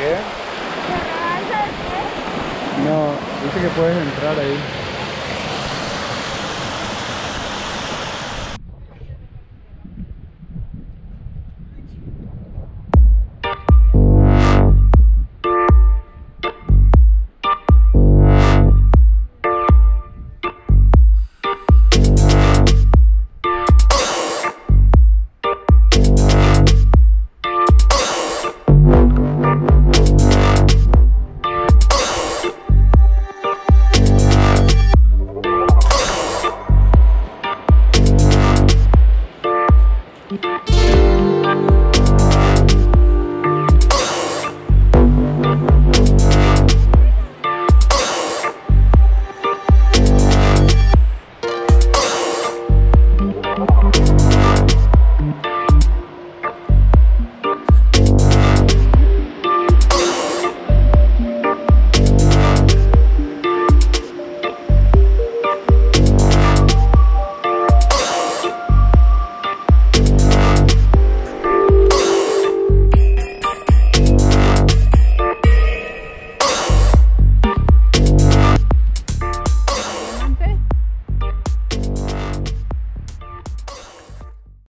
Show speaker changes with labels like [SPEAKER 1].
[SPEAKER 1] ¿Qué? No, dice que puedes entrar ahí.